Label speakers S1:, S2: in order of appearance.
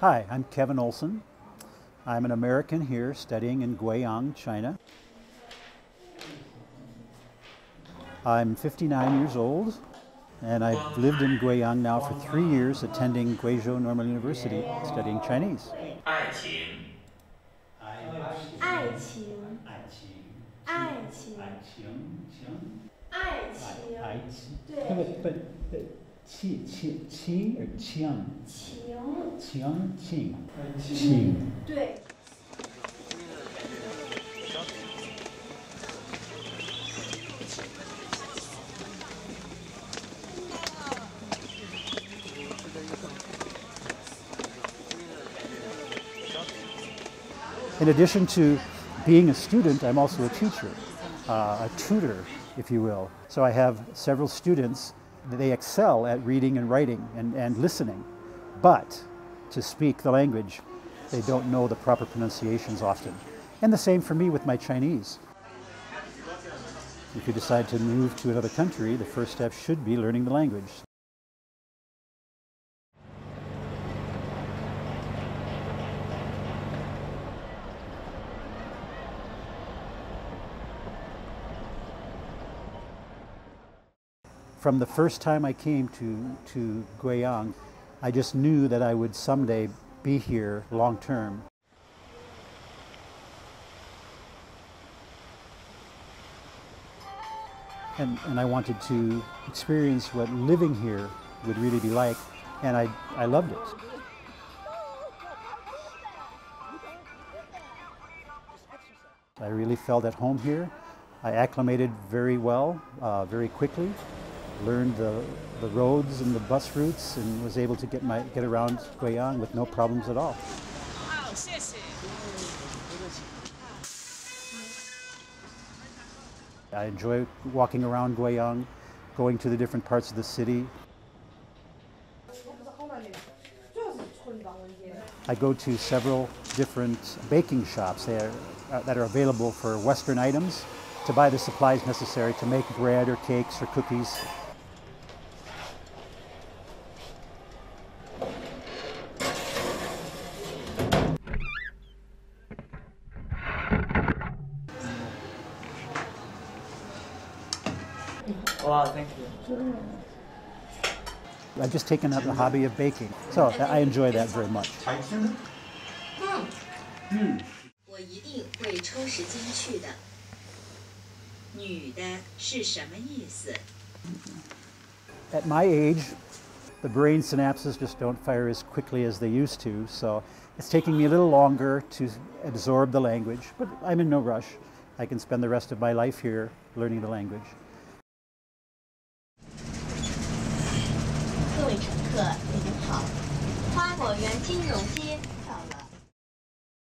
S1: Hi, I'm Kevin Olsen. I'm an American here studying in Guiyang, China. I'm 59 years old and I've lived in Guiyang now for three years attending Guizhou Normal University studying Chinese. But, but, but qi, qi, qi or qiang?
S2: 情
S1: ，Qiang, qing. Qing.
S2: 对。
S1: In addition to being a student, I'm also a teacher, uh, a tutor, if you will. So I have several students, they excel at reading and writing and, and listening, but to speak the language, they don't know the proper pronunciations often. And the same for me with my Chinese. If you decide to move to another country, the first step should be learning the language. From the first time I came to, to Guiyang, I just knew that I would someday be here long term. And, and I wanted to experience what living here would really be like, and I, I loved it. I really felt at home here. I acclimated very well, uh, very quickly, learned the, the roads and the bus routes and was able to get, my, get around Guiyang with no problems at all. I enjoy walking around Guiyang, going to the different parts of the city. I go to several different baking shops are, uh, that are available for Western items to buy the supplies necessary to make bread or cakes or cookies
S3: Wow, thank you.
S1: I've just taken up the hobby of baking, so I enjoy that very much.
S4: 我一定会抽时间去的。女的是什么意思？
S1: At my age, the brain synapses just don't fire as quickly as they used to, so it's taking me a little longer to absorb the language, but I'm in no rush. I can spend the rest of my life here learning the language.
S5: 位乘客，您好，花果园金融街